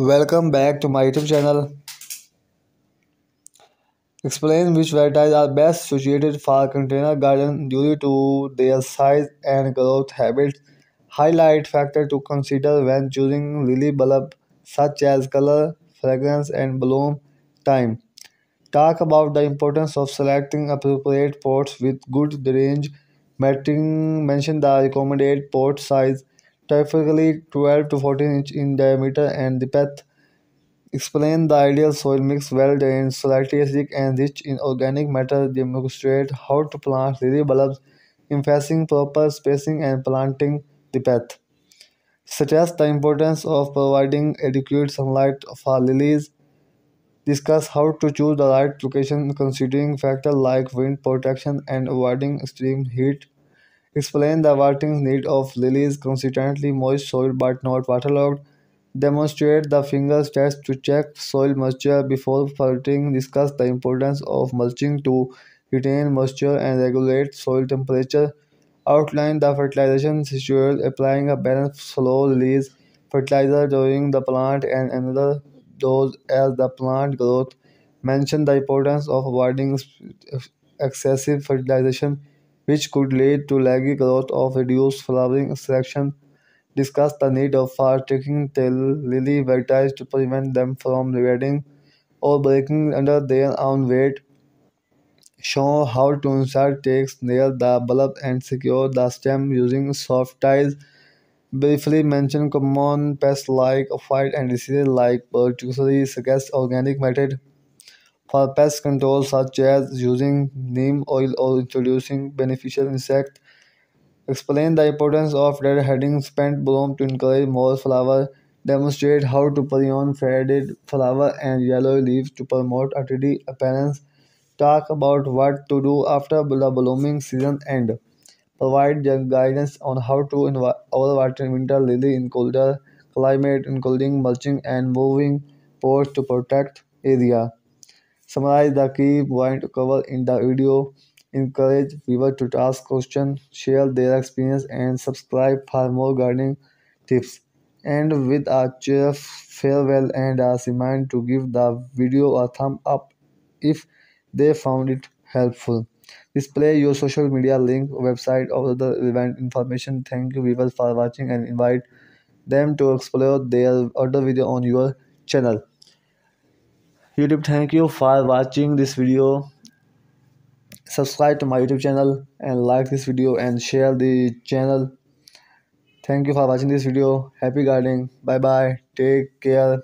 Welcome back to my YouTube channel. Explain which varieties are best situated for container garden due to their size and growth habits. Highlight factor to consider when choosing lily bulb such as color, fragrance and bloom time. Talk about the importance of selecting appropriate pots with good range. Matching mention the recommended pot size, typically 12 to 14 inch in diameter and the path Explain the ideal soil mix well drained, slightly acidic and rich in organic matter. Demonstrate how to plant lily bulbs, emphasizing proper spacing and planting depth. Suggest the importance of providing adequate sunlight for lilies. Discuss how to choose the right location considering factors like wind protection and avoiding extreme heat. Explain the watering need of lilies consistently moist soil but not waterlogged. Demonstrate the fingers test to check soil moisture before fertilizing. Discuss the importance of mulching to retain moisture and regulate soil temperature. Outline the fertilization schedule, applying a balanced slow release fertilizer during the plant and another dose as the plant growth. Mention the importance of avoiding excessive fertilization, which could lead to leggy growth of reduced flowering section discuss the need of for taking tail lily varieties to prevent them from reverding or breaking under their own weight. Show how to insert takes near the bulb and secure the stem using soft ties. Briefly mention common pests like white and diseases like particularly suggest organic method for pest control such as using neem oil or introducing beneficial insect Explain the importance of deadheading spent bloom to encourage more flower. Demonstrate how to prune faded flower and yellow leaves to promote a tidy appearance. Talk about what to do after the blooming season end. Provide guidance on how to overwater winter lily in colder climate, including mulching and moving pots to protect area. Summarize the key point covered in the video encourage viewers to ask questions, share their experience, and subscribe for more gardening tips. And with a cheer farewell and a reminder to give the video a thumb up if they found it helpful. Display your social media link, website, or other relevant information. Thank you viewers for watching and invite them to explore their other video on your channel. YouTube, thank you for watching this video. Subscribe to my youtube channel and like this video and share the channel. Thank you for watching this video. Happy gardening. Bye bye take care